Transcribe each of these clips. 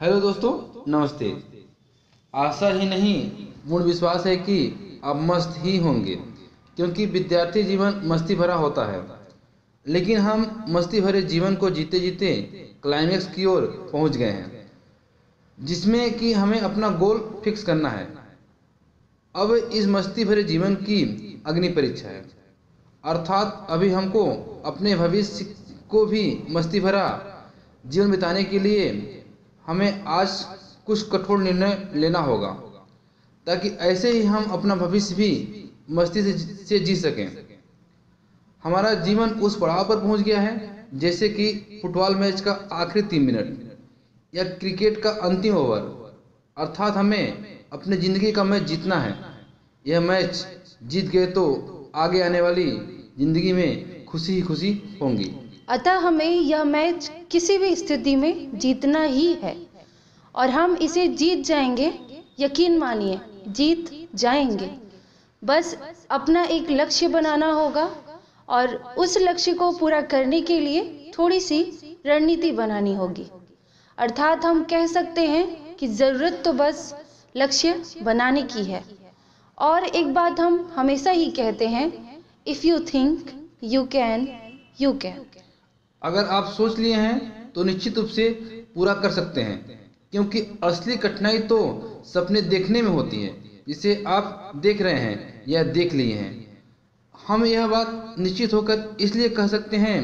Hello दोस्तों, नमस्ते। आशा ही नहीं पूर्ण विश्वास है कि आप मस्त ही होंगे, क्योंकि विद्यार्थी जीवन मस्ती भरा होता है। लेकिन हम मस्ती भरे जीवन को जीते जीते क्लाइमेक्स की ओर पहुँच गए हैं, जिसमें कि हमें अपना गोल फिक्स करना है। अब इस मस्ती भरे जीवन की अग्नि परीक्षा है। अर्थात अभी हमको अपने भविष्य को भी मस्ती भरा जीवन बिताने के लिए हमें आज कुछ कठोर निर्णय लेना होगा ताकि ऐसे ही हम अपना भविष्य भी मस्ती से, से जी सकें। हमारा जीवन उस पड़ाव पर पहुँच गया है जैसे कि फुटबॉल मैच का आखिरी तीन मिनट या क्रिकेट का अंतिम ओवर। अर्थात हमें अपने ज़िंदगी का मैच जीतना है। यह मैच जीत गए तो आगे आने वाली ज़िंदगी में खुशी ही खुशी होंगी। अतः हमें यह मैच किसी भी स्थिति में जीतना ही है। और हम इसे जीत जाएँगे, यकीन मानिए, जीत जाएँगे। बस अपना एक लक्ष्य बनाना होगा और उस लक्ष्य को पूरा करने के लिए थोड़ी सी रणनीति बनानी होगी। अर्थात हम कह सकते हैं कि ज़रूरत तो बस लक्ष्य बनाने की है। और एक बात हम हमेशा ही कहते हैं if you think you can you can अगर आप सोच लिए हैं तो निश्चित रूप से पूरा कर सकते हैं। क्योंकि असली कठिनाई तो सपने देखने में होती है, जिसे आप देख रहे हैं या देख लिए हैं। हम यह बात निश्चित होकर इसलिए कह सकते हैं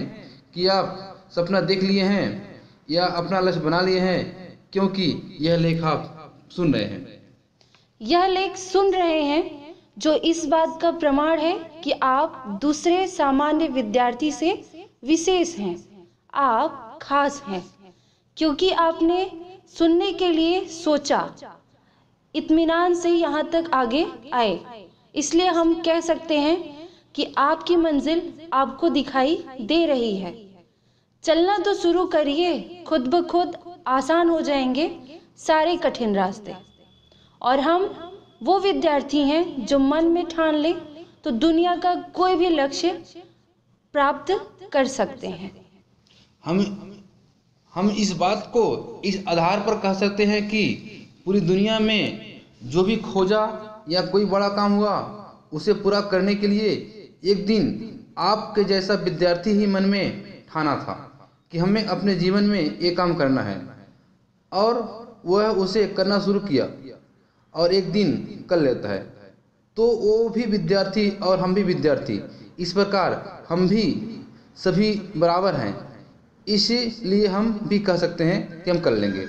कि आप सपना देख लिए हैं या अपना लक्ष्य बना लिए हैं, क्योंकि यह लेख आप सुन रहे हैं। यह लेख सुन रहे हैं, जो इस बात का प्रमाण है कि आप दूसरे सामान्य विद्यार्थी से विशेष हैं। आप खास हैं, क्योंकि आपने सुनने के लिए सोचा। इत्मीनान से यहाँ तक आगे आए। इसलिए हम कह सकते हैं कि आपकी मंजिल आपको दिखाई दे रही है। चलना तो शुरू करिए, खुद ब खुद आसान हो जाएँगे सारे कठिन रास्ते। और हम वो विद्यार्थी हैं जो मन में ठान ले तो दुनिया का कोई भी लक्ष्य प्राप्त कर सकते हैं। हम हम इस बात को इस आधार पर कह सकते हैं कि पूरी दुनिया में जो भी खोजा या कोई बड़ा काम हुआ, उसे पूरा करने के लिए एक दिन आपके जैसा विद्यार्थी ही मन में ठाना था कि हमें अपने जीवन में ये काम करना है। और वह उसे करना शुरू किया और एक दिन कर लेता है। तो वो भी विद्यार्थी और हम भी विद्यार्थी इस प्रकार हम भी सभी बराबर हैं। इसीलिए हम भी कह सकते हैं कि हम कर लेंगे।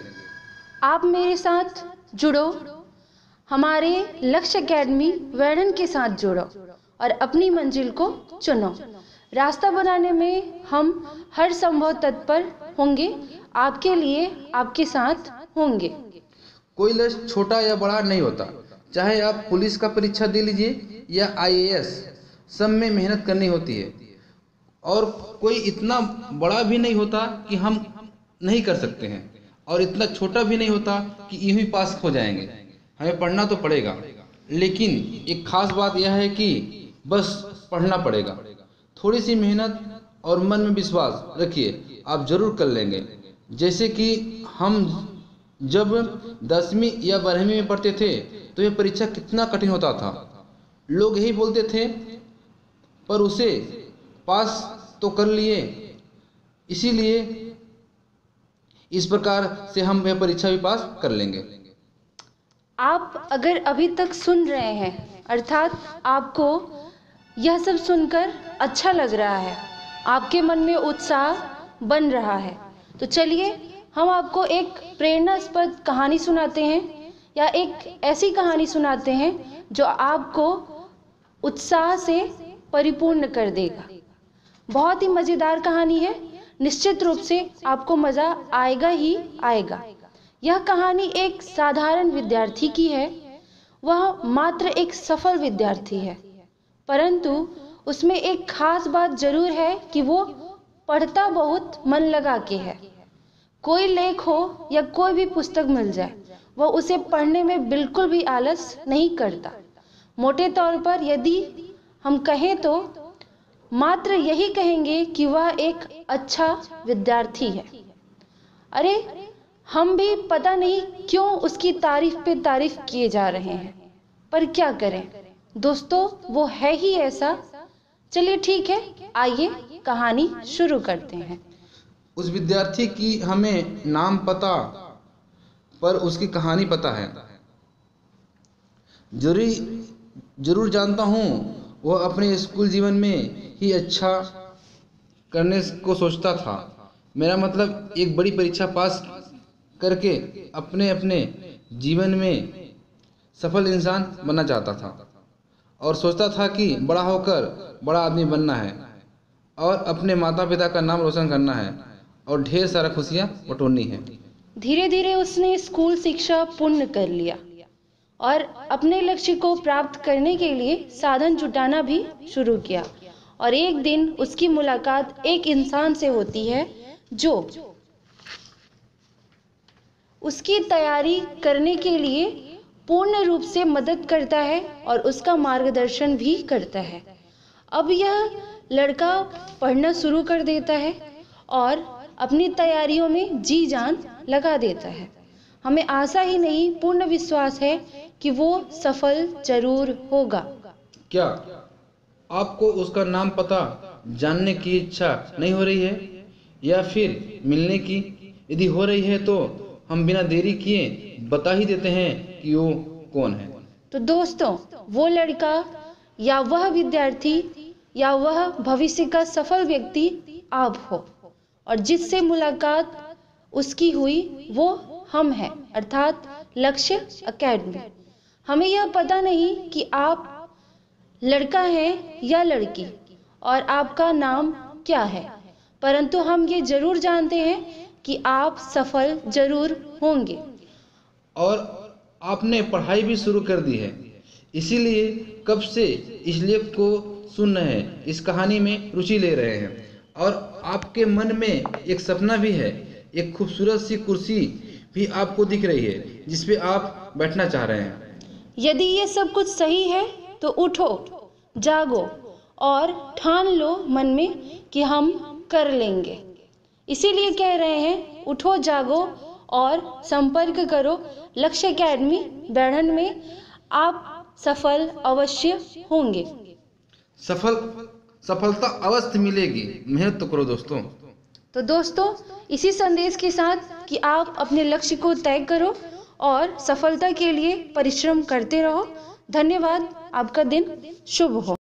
आप मेरे साथ जुड़ो। हमारे लक्ष्य एकेडमी वर्णन के साथ जुड़ो और अपनी मंजिल को चुनो। रास्ता बनाने में हम हर संभव तत्पर होंगे। आपके लिए आपके साथ होंगे। कोई लक्ष्य छोटा या बड़ा नहीं होता। चाहे आप पुलिस का परीक्षा दे लीजिए या आईएएस सब में मेहनत करनी होती है। और कोई इतना बड़ा भी नहीं होता कि हम नहीं कर सकते हैं। और इतना छोटा भी नहीं होता कि यूँ ही पास हो जाएँगे। हमें पढ़ना तो पड़ेगा। लेकिन एक खास बात यह है कि बस पढ़ना पड़ेगा। थोड़ी सी मेहनत और मन में विश्वास रखिए, आप ज़रूर कर लेंगे। जैसे कि हम जब दसवीं या बारहवीं में पढ़ते थे तो यह परीक्षा कितना कठिन होता था। लोग यही बोलते थे पर उसे पास तो कर लिए। इसीलिए इस प्रकार से हम यह परीक्षा भी पास कर लेंगे। आप अगर अभी तक सुन रहे हैं, अर्थात आपको यह सब सुनकर अच्छा लग रहा है, आपके मन में उत्साह बन रहा है तो चलिए हम आपको एक प्रेरणास्पद कहानी सुनाते हैं, या एक ऐसी कहानी सुनाते हैं जो आपको उत्साह से परिपूर्ण कर देगा। बहुत ही मज़ेदार कहानी है। निश्चित रूप से आपको मज़ा आएगा ही आएगा। यह कहानी एक साधारण विद्यार्थी की है। वह मात्र एक सफल विद्यार्थी है। परंतु उसमें एक खास बात ज़रूर है कि वो पढ़ता बहुत मन लगा के है। कोई लेख हो या कोई भी पुस्तक मिल जाए वह उसे पढ़ने में बिल्कुल भी आलस नहीं करता। मोटे तौर पर यदि हम कहें तो मात्र यही कहेंगे कि वह एक अच्छा विद्यार्थी है। अरे, हम भी पता नहीं क्यों उसकी तारीफ़ पे तारीफ़ किए जा रहे हैं, पर क्या करें? दोस्तों, वो है ही ऐसा। चलिए ठीक है, आइए कहानी शुरू करते हैं। उस विद्यार्थी की हमें नाम पता, पर उसकी कहानी पता है। ज़रूरी, ज़रूर जानता हूँ वह अपने स्कूल जीवन में ही अच्छा करने को सोचता था। मेरा मतलब एक बड़ी परीक्षा पास करके अपने अपने जीवन में सफल इंसान बनना चाहता था और सोचता था कि बड़ा होकर बड़ा आदमी बनना है और अपने माता पिता का नाम रोशन करना है और ढेर सारा खुशियाँ बटोरनी है। धीरे धीरे उसने स्कूल शिक्षा पूर्ण कर लिया। और अपने लक्ष्य को प्राप्त करने के लिए साधन जुटाना भी शुरू किया। और एक दिन उसकी मुलाकात एक इंसान से होती है जो उसकी तैयारी करने के लिए पूर्ण रूप से मदद करता है और उसका मार्गदर्शन भी करता है। अब यह लड़का पढ़ना शुरू कर देता है और अपनी तैयारियों में जी जान लगा देता है। हमें आशा ही नहीं पूर्ण विश्वास है कि वो सफल ज़रूर होगा। क्या आपको उसका नाम पता जानने की इच्छा नहीं हो रही है? या फिर मिलने की यदि हो रही है तो हम बिना देरी किए बता ही देते हैं कि वो कौन है? तो दोस्तों वो लड़का या वह विद्यार्थी या वह भविष्य का सफल व्यक्ति आप हो। और जिससे मुलाकात उसकी हुई वो हम हैं, अर्थात लक्ष्य अकेडमी। हमें यह पता नहीं कि आप लड़का है या लड़की, और आपका नाम क्या है। परंतु हम ये ज़रूर जानते हैं कि आप सफल ज़रूर होंगे। और आपने पढ़ाई भी शुरू कर दी है। इसीलिए कब से इस लेख को सुन रहे हैं, इस कहानी में रुचि ले रहे हैं। और आपके मन में एक सपना भी है, एक खूबसूरत सी कुर्सी भी आपको दिख रही है जिसपे आप बैठना चाह रहे हैं। यदि ये सब कुछ सही है तो उठो जागो और ठान लो मन में कि हम कर लेंगे। इसीलिए कह रहे हैं उठो जागो और संपर्क करो। लक्ष्य अकेडमी बैठन में आप सफल अवश्य होंगे। सफल सफलता अवश्य मिलेगी। मेहनत तो करो दोस्तों। तो दोस्तों, इसी संदेश के साथ कि आप अपने लक्ष्य को तय करो और सफलता के लिए परिश्रम करते रहो। धन्यवाद। आपका दिन शुभ हो।